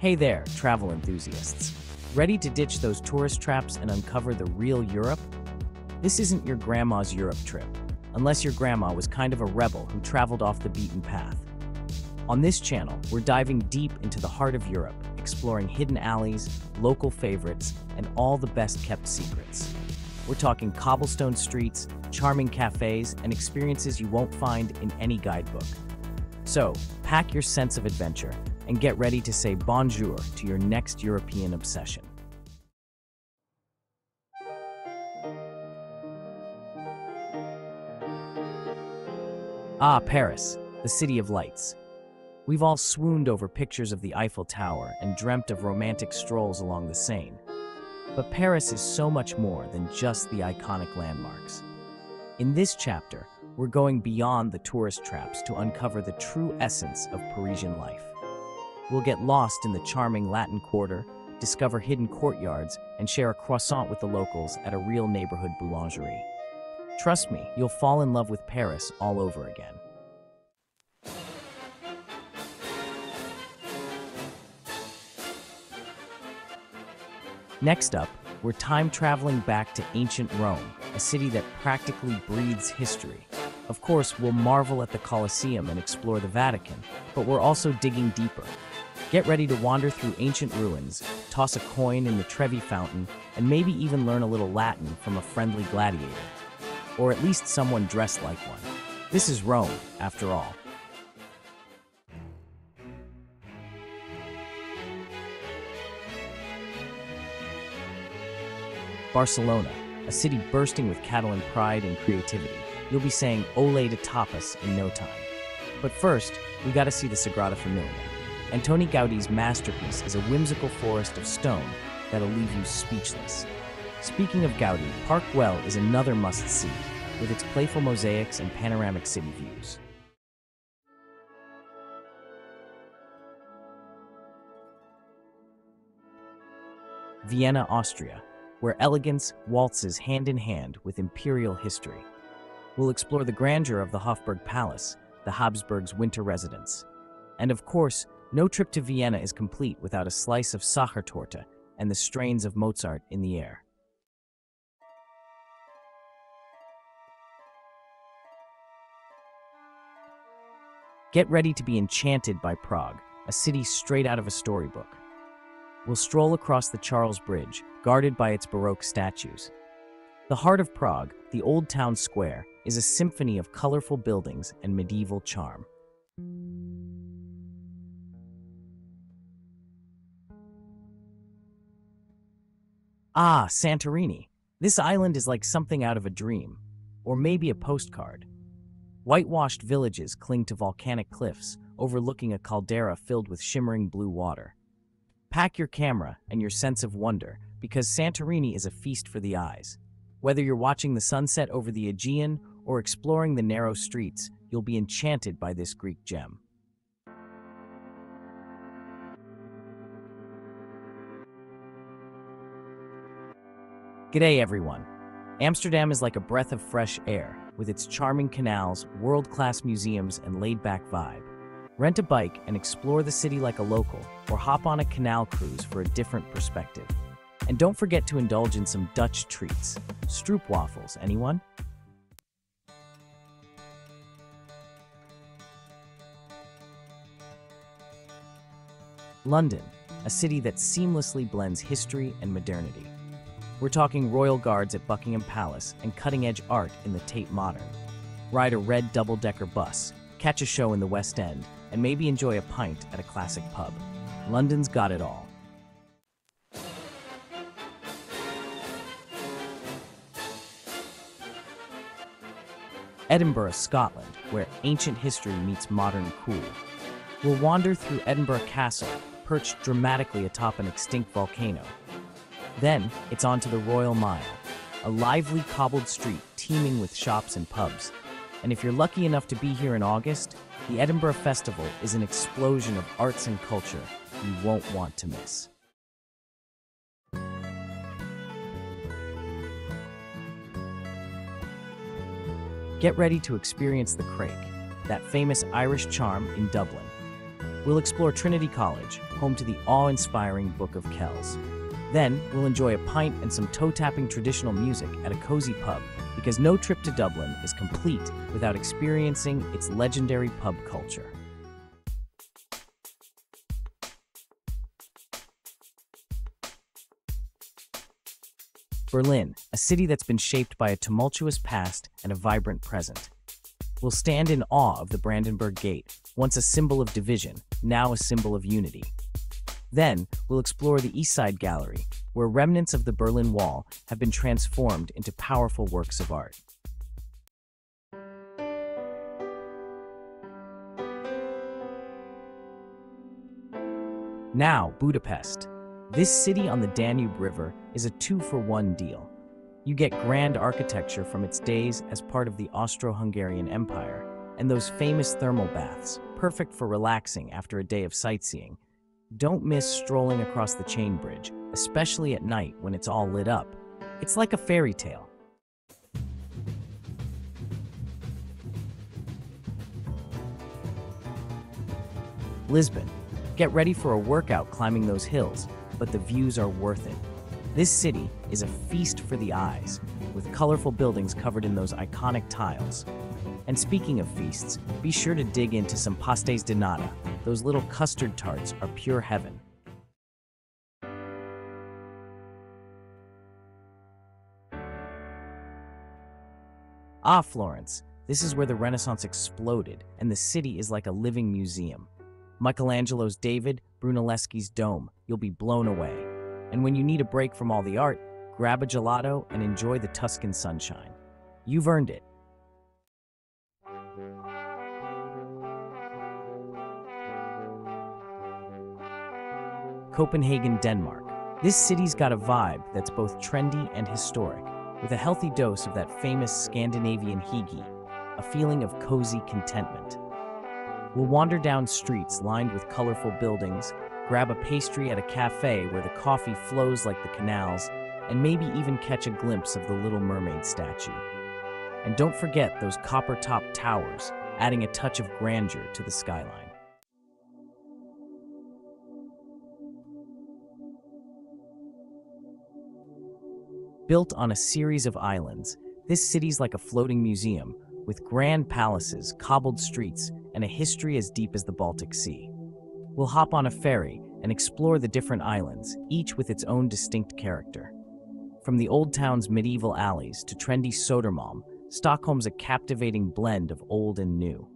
Hey there, travel enthusiasts. Ready to ditch those tourist traps and uncover the real Europe? This isn't your grandma's Europe trip, unless your grandma was kind of a rebel who traveled off the beaten path. On this channel, we're diving deep into the heart of Europe, exploring hidden alleys, local favorites, and all the best kept secrets. We're talking cobblestone streets, charming cafes, and experiences you won't find in any guidebook. So, pack your sense of adventure and get ready to say bonjour to your next European obsession. Ah, Paris, the city of lights. We've all swooned over pictures of the Eiffel Tower and dreamt of romantic strolls along the Seine. But Paris is so much more than just the iconic landmarks. In this chapter, we're going beyond the tourist traps to uncover the true essence of Parisian life. We'll get lost in the charming Latin Quarter, discover hidden courtyards, and share a croissant with the locals at a real neighborhood boulangerie. Trust me, you'll fall in love with Paris all over again. Next up, we're time traveling back to ancient Rome, a city that practically breathes history. Of course, we'll marvel at the Colosseum and explore the Vatican, but we're also digging deeper. Get ready to wander through ancient ruins, toss a coin in the Trevi Fountain, and maybe even learn a little Latin from a friendly gladiator. Or at least someone dressed like one. This is Rome, after all. Barcelona, a city bursting with Catalan pride and creativity. You'll be saying ole to tapas in no time. But first, we gotta see the Sagrada Familia. Antoni Gaudi's masterpiece is a whimsical forest of stone that'll leave you speechless. Speaking of Gaudi, Park Güell is another must-see, with its playful mosaics and panoramic city views. Vienna, Austria, where elegance waltzes hand in hand with imperial history. We'll explore the grandeur of the Hofburg Palace, the Habsburgs' winter residence. And of course, no trip to Vienna is complete without a slice of Sachertorte and the strains of Mozart in the air. Get ready to be enchanted by Prague, a city straight out of a storybook. We'll stroll across the Charles Bridge, guarded by its Baroque statues. The heart of Prague, the Old Town Square, is a symphony of colorful buildings and medieval charm. Ah, Santorini. This island is like something out of a dream, or maybe a postcard. Whitewashed villages cling to volcanic cliffs, overlooking a caldera filled with shimmering blue water. Pack your camera and your sense of wonder, because Santorini is a feast for the eyes. Whether you're watching the sunset over the Aegean or exploring the narrow streets, you'll be enchanted by this Greek gem. G'day everyone. Amsterdam is like a breath of fresh air, with its charming canals, world-class museums, and laid-back vibe. Rent a bike and explore the city like a local, or hop on a canal cruise for a different perspective. And don't forget to indulge in some Dutch treats. Stroopwafels, anyone? London, a city that seamlessly blends history and modernity. We're talking royal guards at Buckingham Palace and cutting-edge art in the Tate Modern. Ride a red double-decker bus, catch a show in the West End, and maybe enjoy a pint at a classic pub. London's got it all. Edinburgh, Scotland, where ancient history meets modern cool. We'll wander through Edinburgh Castle, perched dramatically atop an extinct volcano. Then, it's on to the Royal Mile, a lively cobbled street teeming with shops and pubs. And if you're lucky enough to be here in August, the Edinburgh Festival is an explosion of arts and culture you won't want to miss. Get ready to experience the Craic, that famous Irish charm in Dublin. we'll explore Trinity College, home to the awe-inspiring Book of Kells. Then, we'll enjoy a pint and some toe-tapping traditional music at a cozy pub, because no trip to Dublin is complete without experiencing its legendary pub culture. Berlin, a city that's been shaped by a tumultuous past and a vibrant present. We'll stand in awe of the Brandenburg Gate, once a symbol of division, now a symbol of unity. Then, we'll explore the East Side Gallery, where remnants of the Berlin Wall have been transformed into powerful works of art. Now, Budapest. This city on the Danube River is a two-for-one deal. You get grand architecture from its days as part of the Austro-Hungarian Empire, and those famous thermal baths, perfect for relaxing after a day of sightseeing. Don't miss strolling across the chain bridge, especially at night when it's all lit up. It's like a fairy tale. Lisbon. Get ready for a workout climbing those hills, but the views are worth it. This city is a feast for the eyes, with colorful buildings covered in those iconic tiles. And speaking of feasts, be sure to dig into some pastéis de nata. Those little custard tarts are pure heaven. Ah, Florence. This is where the Renaissance exploded, and the city is like a living museum. Michelangelo's David, Brunelleschi's Dome, you'll be blown away. And when you need a break from all the art, grab a gelato and enjoy the Tuscan sunshine. You've earned it. Copenhagen, Denmark. This city's got a vibe that's both trendy and historic, with a healthy dose of that famous Scandinavian hygge, a feeling of cozy contentment. We'll wander down streets lined with colorful buildings, grab a pastry at a cafe where the coffee flows like the canals, and maybe even catch a glimpse of the Little Mermaid statue. And don't forget those copper-topped towers, adding a touch of grandeur to the skyline. Built on a series of islands, this city's like a floating museum, with grand palaces, cobbled streets, and a history as deep as the Baltic Sea. We'll hop on a ferry and explore the different islands, each with its own distinct character. From the old town's medieval alleys to trendy Sodermalm, Stockholm's a captivating blend of old and new.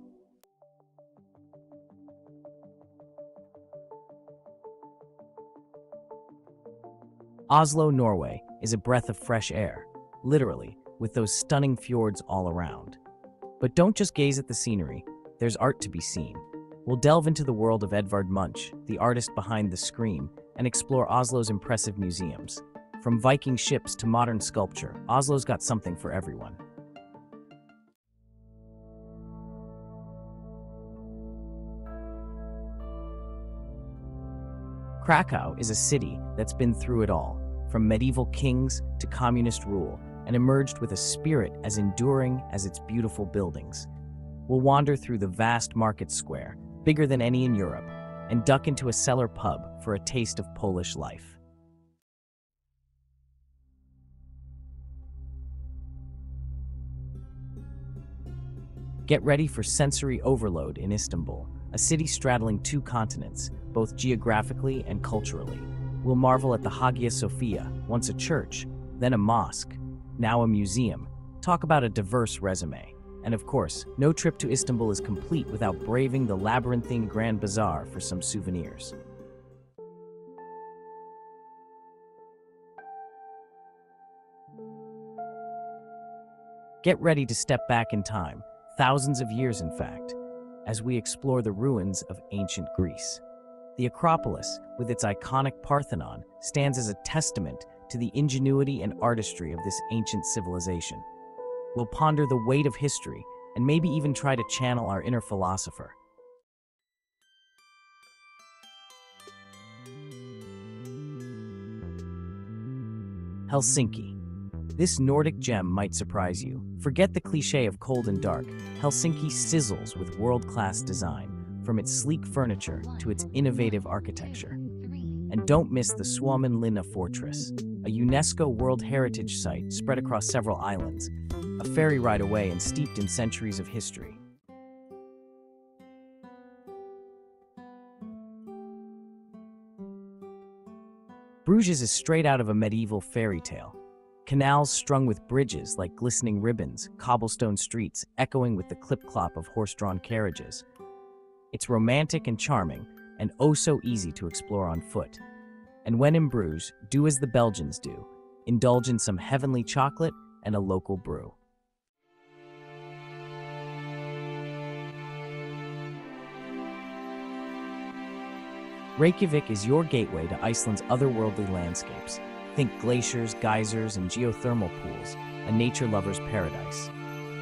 Oslo, Norway is a breath of fresh air, literally, with those stunning fjords all around. But don't just gaze at the scenery, there's art to be seen. We'll delve into the world of Edvard Munch, the artist behind The Scream, and explore Oslo's impressive museums. From Viking ships to modern sculpture, Oslo's got something for everyone. Krakow is a city that's been through it all, from medieval kings to communist rule, and emerged with a spirit as enduring as its beautiful buildings. We'll wander through the vast market square, bigger than any in Europe, and duck into a cellar pub for a taste of Polish life. Get ready for sensory overload in Istanbul, a city straddling two continents, both geographically and culturally. We'll marvel at the Hagia Sophia, once a church, then a mosque, now a museum. Talk about a diverse resume. And of course, no trip to Istanbul is complete without braving the labyrinthine Grand Bazaar for some souvenirs. Get ready to step back in time, thousands of years in fact, as we explore the ruins of ancient Greece. The Acropolis, with its iconic Parthenon, stands as a testament to the ingenuity and artistry of this ancient civilization. We'll ponder the weight of history and maybe even try to channel our inner philosopher. Helsinki. This Nordic gem might surprise you. Forget the cliche of cold and dark. Helsinki sizzles with world-class design, from its sleek furniture to its innovative architecture. And don't miss the Suomenlinna Fortress, a UNESCO World Heritage Site spread across several islands, a ferry ride away and steeped in centuries of history. Bruges is straight out of a medieval fairy tale. Canals strung with bridges like glistening ribbons, cobblestone streets echoing with the clip-clop of horse-drawn carriages. It's romantic and charming, and oh so easy to explore on foot. And when in Bruges, do as the Belgians do. Indulge in some heavenly chocolate and a local brew. Reykjavik is your gateway to Iceland's otherworldly landscapes. Think glaciers, geysers, and geothermal pools, a nature lover's paradise.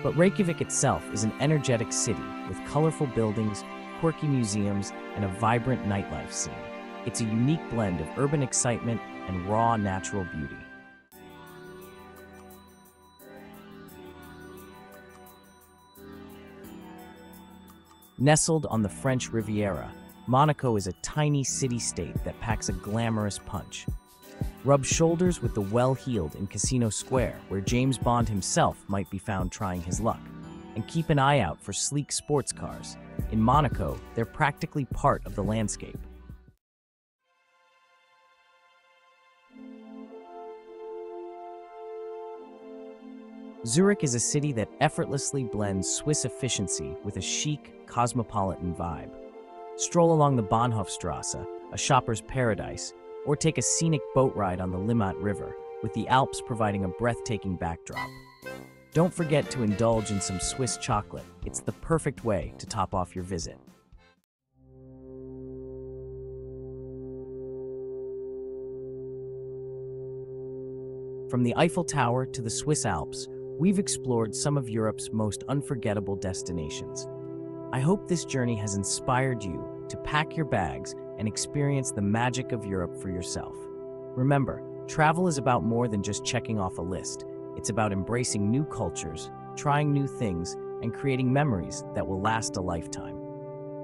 But Reykjavik itself is an energetic city with colorful buildings, quirky museums, and a vibrant nightlife scene. It's a unique blend of urban excitement and raw natural beauty. Nestled on the French Riviera, Monaco is a tiny city-state that packs a glamorous punch. Rub shoulders with the well-heeled in Casino Square, where James Bond himself might be found trying his luck. And keep an eye out for sleek sports cars. In Monaco, they're practically part of the landscape. Zurich is a city that effortlessly blends Swiss efficiency with a chic, cosmopolitan vibe. Stroll along the Bahnhofstrasse, a shopper's paradise, or take a scenic boat ride on the Limmat River, with the Alps providing a breathtaking backdrop. Don't forget to indulge in some Swiss chocolate. It's the perfect way to top off your visit. From the Eiffel Tower to the Swiss Alps, we've explored some of Europe's most unforgettable destinations. I hope this journey has inspired you to pack your bags and experience the magic of Europe for yourself. Remember, travel is about more than just checking off a list. It's about embracing new cultures, trying new things, and creating memories that will last a lifetime.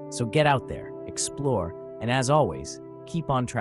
So get out there, explore, and as always, keep on traveling.